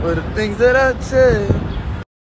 for the things that I said.